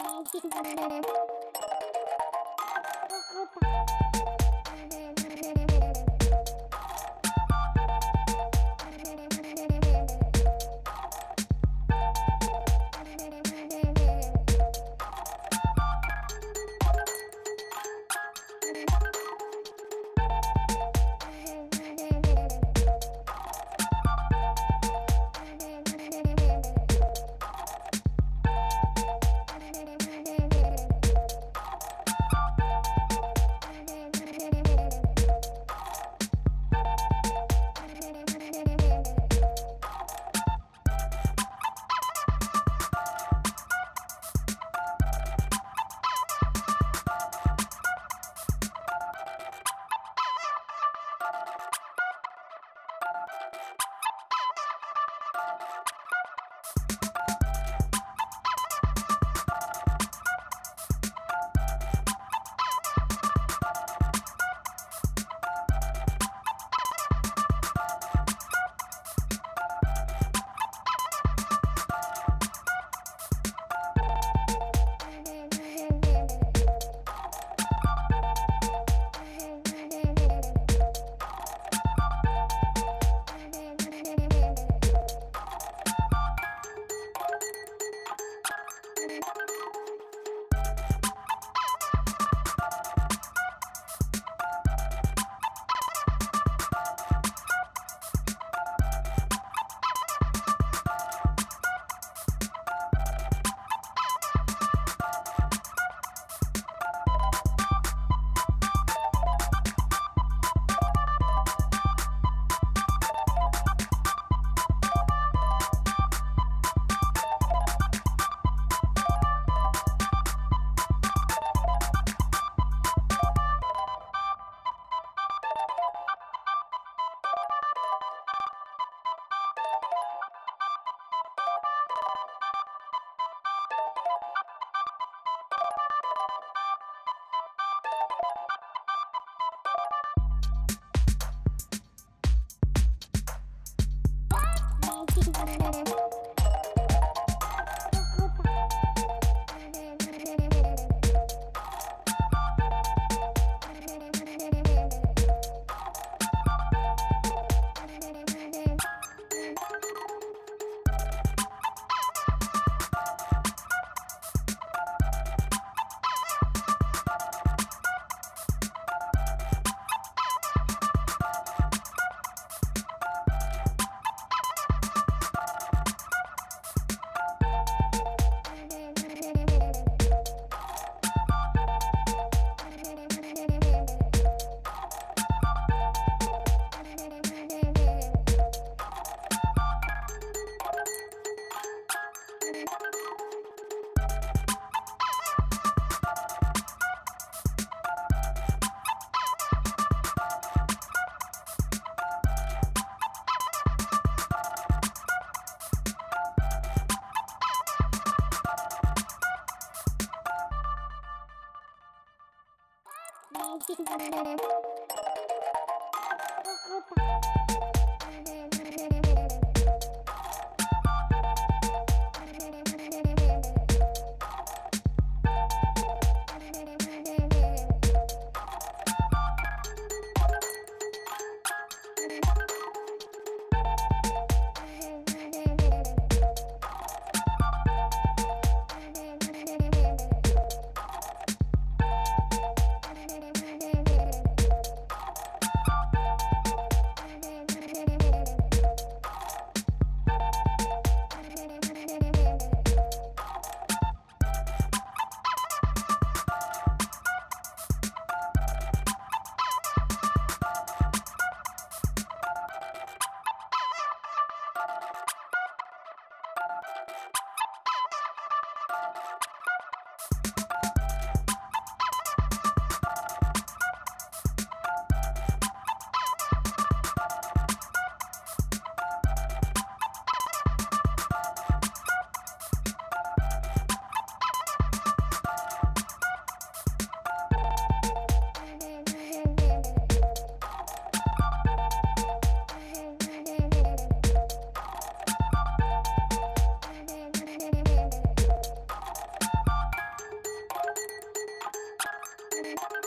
Thank you. you Tschüss. Thank you.